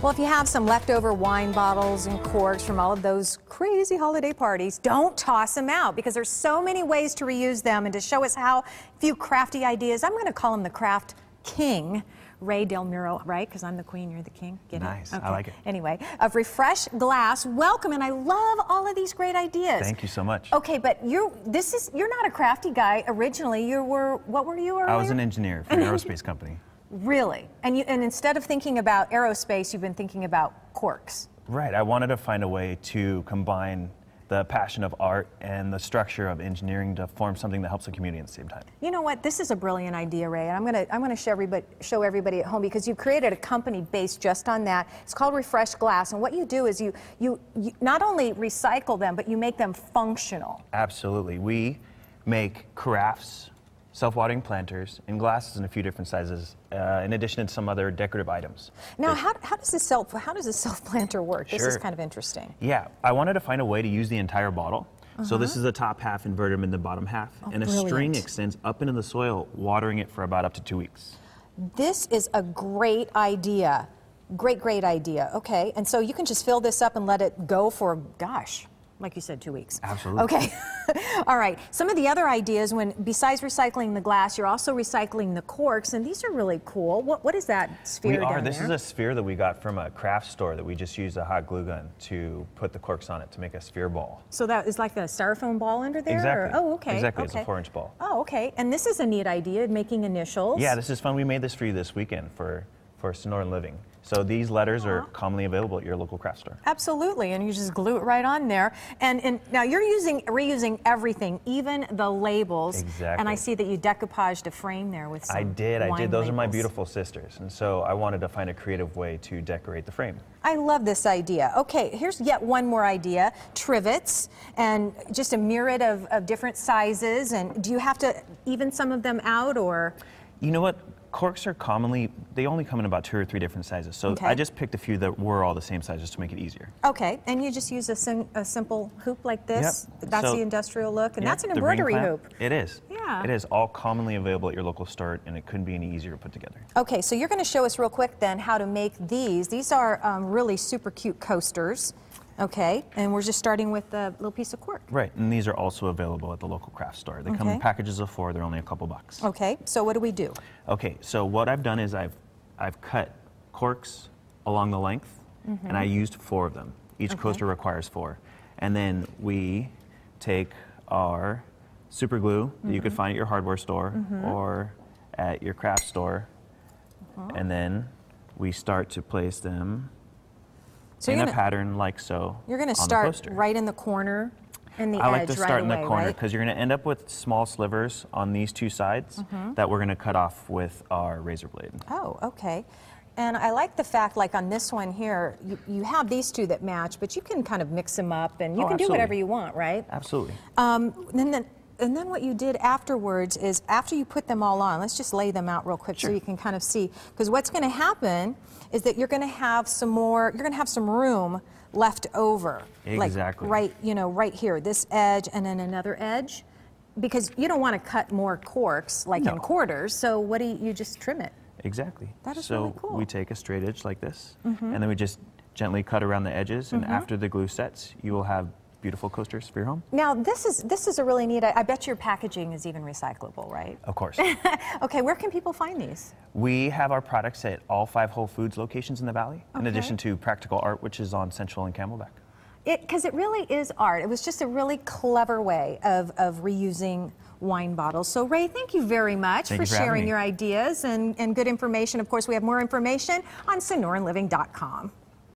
Well, if you have some leftover wine bottles and corks from all of those crazy holiday parties, don't toss them out because there's so many ways to reuse them and to show us how few crafty ideas. I'm going to call him the craft king. Ray Del Muro, right? Because I'm the queen, you're the king. Get nice. It? Okay. I like it. Anyway, of Refresh Glass, welcome, and I love all of these great ideas. Thank you so much. Okay, but you're this is you're not a crafty guy originally. You were what were you earlier? I was an engineer for an aerospace company. Really? And, you, and instead of thinking about aerospace, you've been thinking about corks. Right. I wanted to find a way to combine the passion of art and the structure of engineering to form something that helps the community at the same time. You know what? This is a brilliant idea, Ray. And I'm going to I'm going to show everybody show everybody at home because you created a company based just on that. It's called Refresh Glass, and what you do is you you, you not only recycle them, but you make them functional. Absolutely. We make carafes self-watering planters in glasses in a few different sizes, uh, in addition to some other decorative items. Now, how, how does this self how does this self planter work? Sure. This is kind of interesting. Yeah, I wanted to find a way to use the entire bottle. Uh -huh. So this uh-huh. is the top half inverted in the bottom half, oh, and a brilliant. string extends up into the soil, watering it for about up to two weeks. This is a great idea. Great, great idea. Okay, and so you can just fill this up and let it go for, gosh, like you said, two weeks. Absolutely. Okay. All right. Some of the other ideas when, besides recycling the glass, you're also recycling the corks, and these are really cool. What, what is that sphere We are. This there? is a sphere that we got from a craft store that we just used a hot glue gun to put the corks on it to make a sphere ball. So that is like a styrofoam ball under there? Exactly. Or? Oh, okay. Exactly. Okay. It's a four-inch ball. Oh, okay. And this is a neat idea, making initials. Yeah, this is fun. We made this for you this weekend for, for Sonoran Living. So these letters are commonly available at your local craft store. Absolutely, and you just glue it right on there. And, and now you're using reusing everything, even the labels. Exactly. And I see that you decoupaged a frame there with some I did, I did. Those labels. are my beautiful sisters. And so I wanted to find a creative way to decorate the frame. I love this idea. Okay, here's yet one more idea. Trivets, and just a myriad of, of different sizes. And do you have to even some of them out, or? You know what? Corks are commonly they only come in about two or three different sizes. So okay. i just picked a few that were all the same size just to make it easier. Okay and you just use a, sim a simple hoop like this? Yep. that's so, the industrial look and yep, that's an embroidery hoop. It is. Yeah. It is all commonly available at your local store and it couldn't be any easier to put together. Okay so you're going to show us real quick then how to make these. These are um, really super cute coasters Okay, and we're just starting with a little piece of cork. Right, and these are also available at the local craft store. They okay. come in packages of four, they're only a couple bucks. Okay, so what do we do? Okay, so what I've done is I've, I've cut corks along the length, mm -hmm. and I mm-hmm. used four of them. Each okay. coaster requires four. And then we take our super glue mm -hmm. that you could mm-hmm. find at your hardware store mm -hmm. or at your craft store, uh-huh. and then we start to place them so in a pattern like so. You're going to start right in the corner in the I like to start right in the away, corner because right? you're going to end up with small slivers on these two sides mm -hmm. that we're going to cut off with our razor blade. Oh, okay. And I like the fact, like on this one here, you, you have these two that match, but you can kind of mix them up and you oh, can absolutely. do whatever you want, right? Absolutely. Um, and then and then what you did afterwards is after you put them all on, let's just lay them out real quick sure. so you can kind of see. Because what's going to happen is that you're going to have some more, you're going to have some room left over. Exactly. Like right, you know, right here, this edge and then another edge. Because you don't want to cut more corks like no. in quarters, so what do you, you just trim it? Exactly. That is so really cool. we take a straight edge like this, mm -hmm. and then we just gently cut around the edges, and mm -hmm. after the glue sets, you will have beautiful coasters for your home. Now, this is this is a really neat. I, I bet your packaging is even recyclable, right? Of course. okay, where can people find these? We have our products at all five Whole Foods locations in the valley, okay. in addition to Practical Art, which is on Central and Camelback. Because it, it, really is art. It was just a really clever way of, of reusing wine bottles. So Ray, thank you very much thank for, for sharing your ideas and, and good information. Of course, we have more information on SonoranLiving.com.